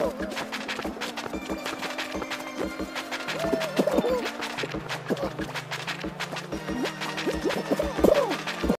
Oh!